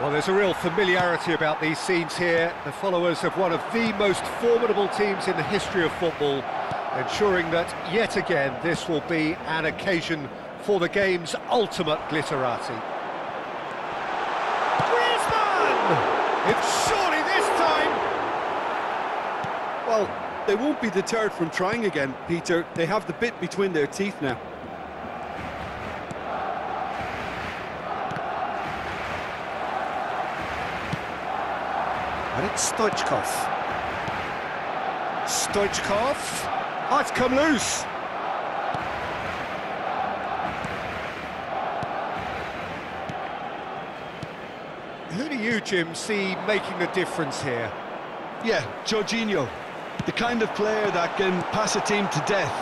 Well, there's a real familiarity about these scenes here. The followers of one of the most formidable teams in the history of football, ensuring that, yet again, this will be an occasion for the game's ultimate glitterati. Griezmann! It's surely this time! Well, they won't be deterred from trying again, Peter. They have the bit between their teeth now. And it's Stoichkov. Stoichkov. Oh, it's come loose. Who do you, Jim, see making the difference here? Yeah, Jorginho. The kind of player that can pass a team to death.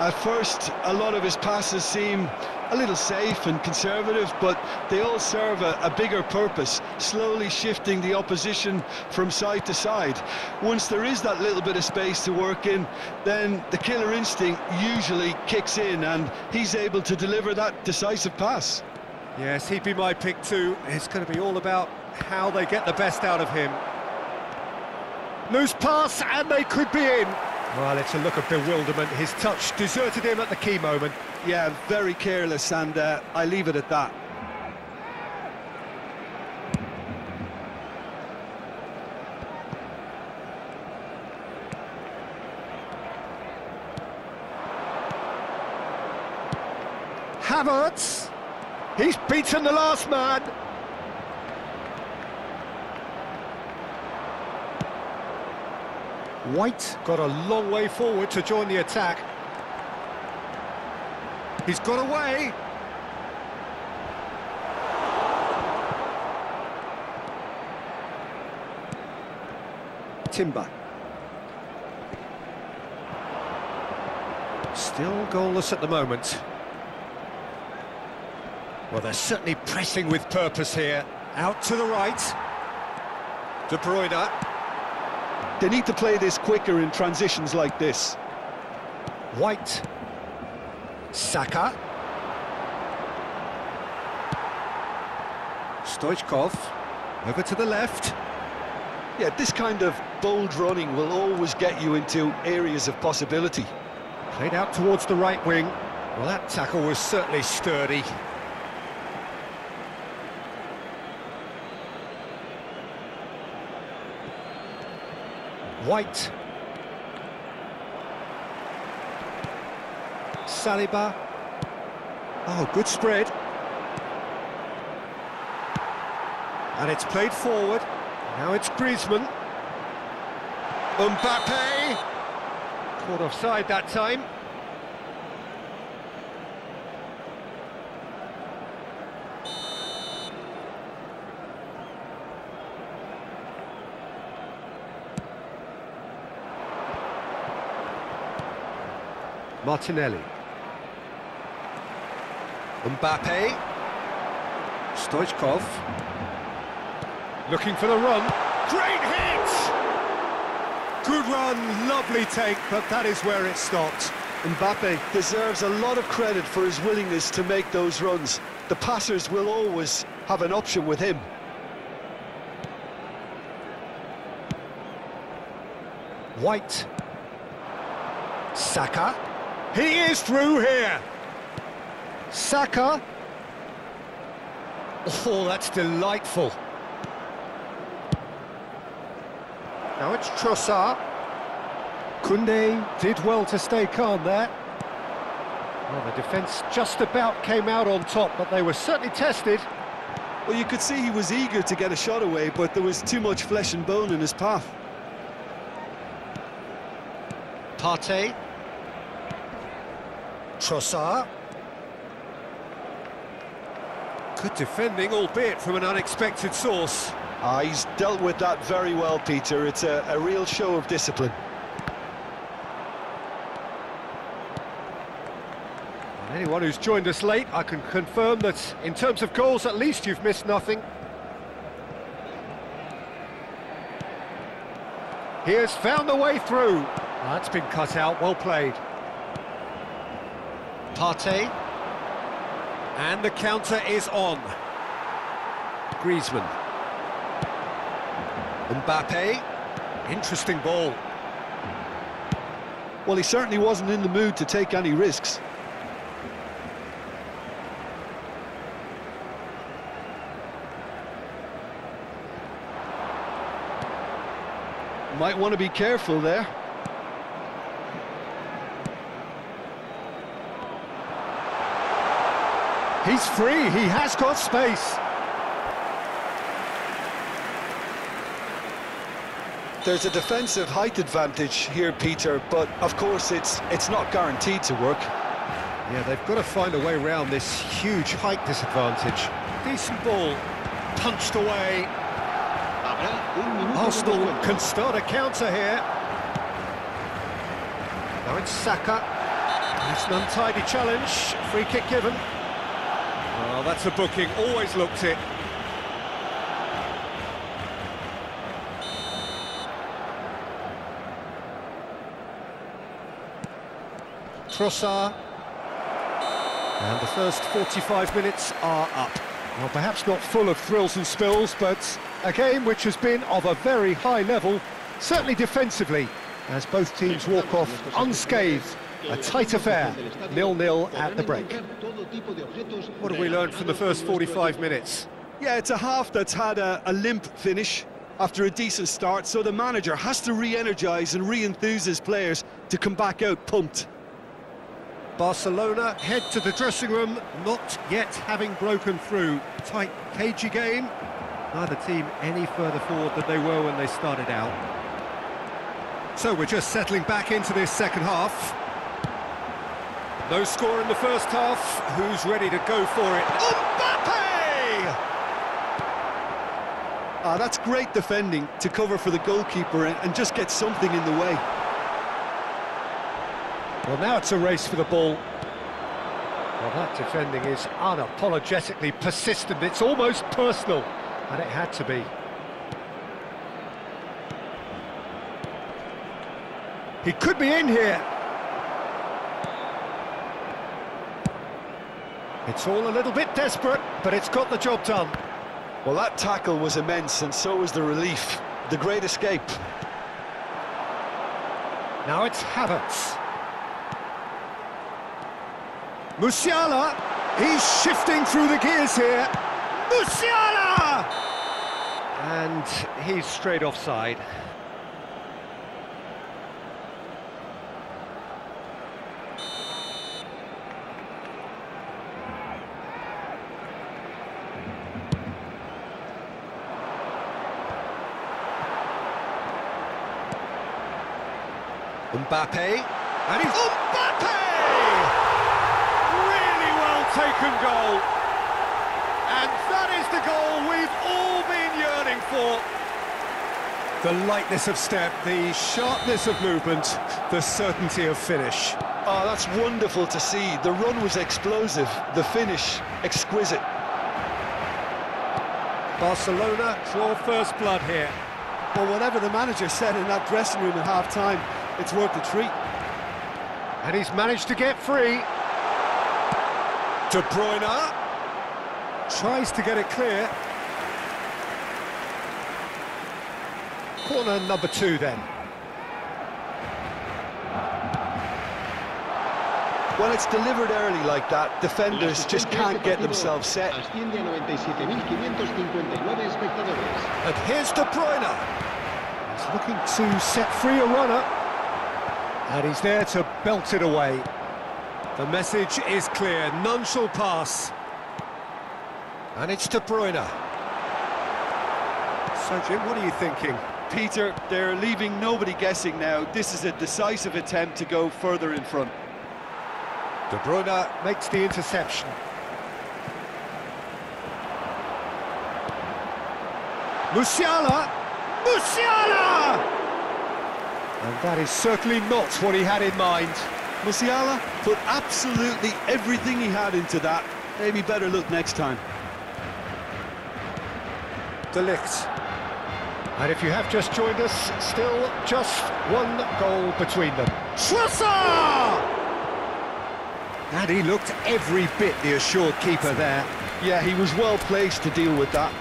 At first, a lot of his passes seem a little safe and conservative, but they all serve a, a, bigger purpose, slowly shifting the opposition from side to side. Once there is that little bit of space to work in, then the killer instinct usually kicks in and he's able to deliver that decisive pass. Yes, he'd be my pick too. It's going to be all about how they get the best out of him. Loose pass, and they could be in. Well, it's a look of bewilderment. His touch deserted him at the key moment. Yeah, very careless, and uh, I leave it at that. Havertz. He's beaten the last man. White got a long way forward to join the attack. He's got away. Timber. Still goalless at the moment. Well, they're certainly pressing with purpose here. Out to the right. De Bruyne. They need to play this quicker in transitions like this. White. Saka. Stoichkov. Over to the left. Yeah, this kind of bold running will always get you into areas of possibility. Played out towards the right wing. Well, that tackle was certainly sturdy. White. Saliba. Oh, good spread. And it's played forward. Now it's Griezmann. Mbappe. Caught offside that time. Martinelli. Mbappe. Stoichkov. Looking for the run. Great hit! Good run, lovely take, but that is where it stopped. Mbappe deserves a lot of credit for his willingness to make those runs. The passers will always have an option with him. White. Saka. He is through here. Saka. Oh, that's delightful. Now it's Trossard. Koundé did well to stay calm there. Well, the defence just about came out on top, but they were certainly tested. Well, you could see he was eager to get a shot away, but there was too much flesh and bone in his path. Partey. Trossard. Good defending, albeit from an unexpected source. Ah, he's dealt with that very well, Peter. It's a, a real show of discipline. And anyone who's joined us late, I can confirm that in terms of goals, at least you've missed nothing. He has found the way through. That's been cut out, well played. Partey. And the counter is on. Griezmann. Mbappe. Interesting ball. Well, he certainly wasn't in the mood to take any risks. Might want to be careful there. He's free, he has got space. There's a defensive height advantage here, Peter, but of course it's it's not guaranteed to work. Yeah, they've got to find a way around this huge height disadvantage. Decent ball, punched away. Arsenal can start a counter here. Now it's Saka. It's an untidy challenge. Free kick given. Oh, that's a booking. Always looked it. Trossard. And the first 45 minutes are up. Well, perhaps not full of thrills and spills, but a game which has been of a very high level, certainly defensively, as both teams walk off unscathed. A tight affair, nil-nil at the break. What have we learned from the first 45 minutes? Yeah, it's a half that's had a, a limp finish after a decent start, so the manager has to re-energise and re-enthuse his players to come back out pumped. Barcelona head to the dressing room, not yet having broken through. Tight, cagey game. Neither team any further forward than they were when they started out. So we're just settling back into this second half. No score in the first half. Who's ready to go for it? Mbappe! Ah, that's great defending to cover for the goalkeeper and, and just get something in the way. Well, now it's a race for the ball. Well, that defending is unapologetically persistent. It's almost personal, and it had to be. He could be in here. It's all a little bit desperate, but it's got the job done. Well, that tackle was immense, and so was the relief. The great escape. Now it's Havertz. Musiala, he's shifting through the gears here. Musiala! And he's straight offside. Mbappe, and he's oh, Mbappe! Really well taken goal. And that is the goal we've all been yearning for. The lightness of step, the sharpness of movement, the certainty of finish. Oh, that's wonderful to see. The run was explosive, the finish exquisite. Barcelona draw first blood here. But whatever the manager said in that dressing room at half-time, it's worth the treat. And he's managed to get free. De Bruyne tries to get it clear. Corner number two then. When it's delivered early like that, defenders just can't get themselves set. And here's De Bruyne. He's looking to set free a runner. And he's there to belt it away. The message is clear, none shall pass. And it's De Bruyne. So, Jim, what are you thinking? Peter, they're leaving nobody guessing now. This is a decisive attempt to go further in front. De Bruyne makes the interception. Musiala! Musiala! And that is certainly not what he had in mind. Musiala put absolutely everything he had into that. Maybe better look next time. De Ligt. And if you have just joined us, still just one goal between them. Trossard! And he looked every bit the assured keeper there. Yeah, he was well placed to deal with that.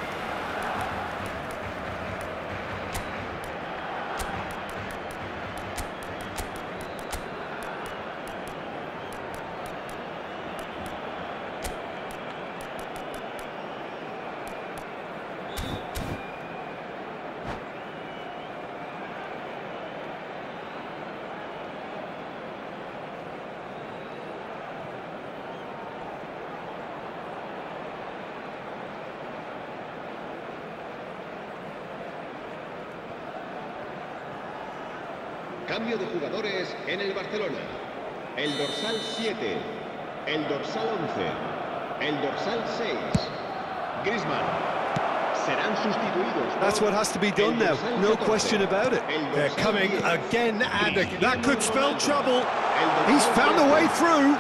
Cambio de jugadores en el Barcelona. El dorsal 7, el dorsal 11, el dorsal 6. Griezmann. Serán sustituidos. That's what has to be done now, no 14, question about it. They're coming 10, again and again. That could spell trouble. He's found a way through.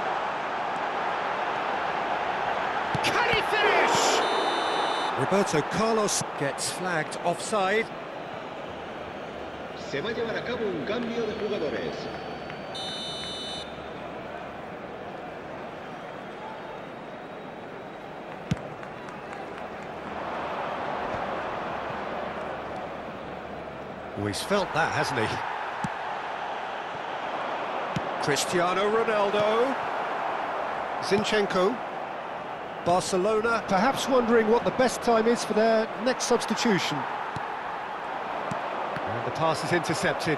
Can he finish? Roberto Carlos gets flagged offside. Se va a llevar a cabo un cambio de jugadores. Oh, he's felt that, hasn't he? Cristiano Ronaldo. Zinchenko. Barcelona perhaps wondering what the best time is for their next substitution. Pass is intercepted.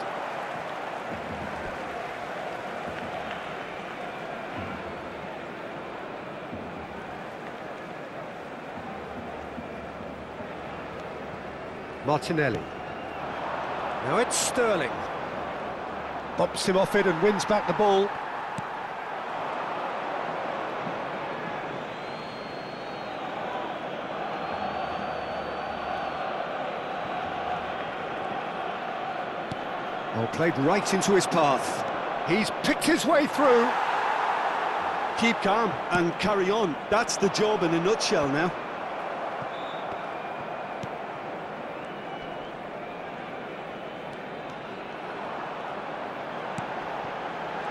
Martinelli. Now it's Sterling. Bumps him off it and wins back the ball. Played right into his path. He's picked his way through. Keep calm and carry on. That's the job in a nutshell now.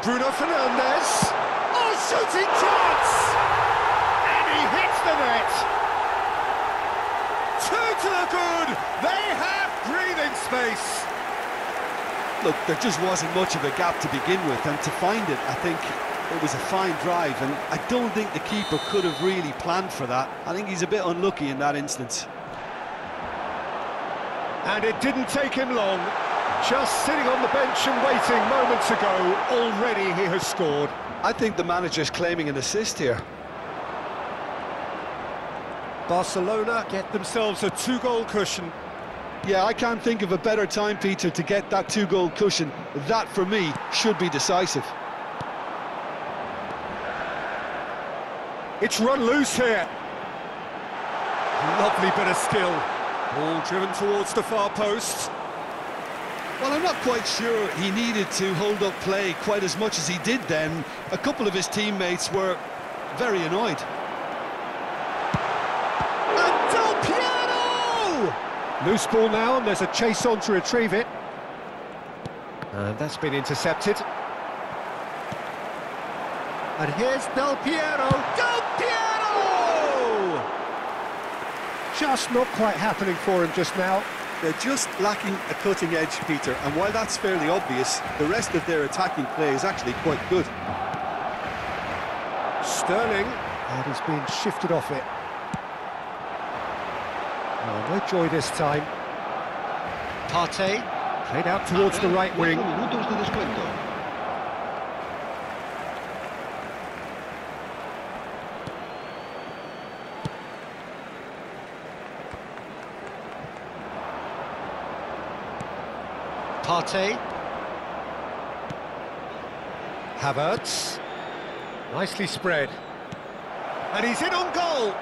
Bruno Fernandes. Oh, shooting chance! And he hits the net. Two to the good. They have breathing space. Look, there just wasn't much of a gap to begin with, and to find it, I think it was a fine drive, and I don't think the keeper could have really planned for that. I think he's a bit unlucky in that instance. And it didn't take him long. Just sitting on the bench and waiting moments ago, already he has scored. I think the manager's claiming an assist here. Barcelona get themselves a two-goal cushion. Yeah, I can't think of a better time, Peter, to get that two-goal cushion. That, for me, should be decisive. It's run loose here. Lovely bit of skill. Ball driven towards the far post. Well, I'm not quite sure he needed to hold up play quite as much as he did then. A couple of his teammates were very annoyed. Loose ball now, and there's a chase on to retrieve it. And that's been intercepted. And here's Del Piero. Del Piero! Just not quite happening for him just now. They're just lacking a cutting edge, Peter, and while that's fairly obvious, the rest of their attacking play is actually quite good. Sterling, and he's been shifted off it. No joy this time. Partey, played out towards the right wing. Partey. Havertz. Nicely spread. And he's in on goal.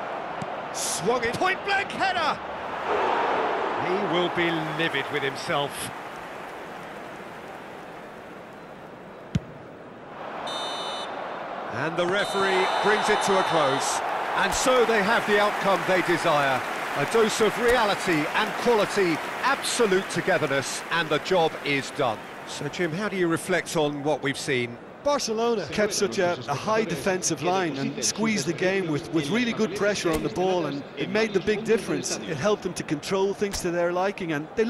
Swung it. Point blank header. He will be livid with himself. And the referee brings it to a close. And so they have the outcome they desire. A dose of reality and quality, absolute togetherness, and the job is done. So, Jim, how do you reflect on what we've seen? Barcelona kept such a, a, high defensive line and squeezed the game with, with really good pressure on the ball and it made the big difference. It helped them to control things to their liking and they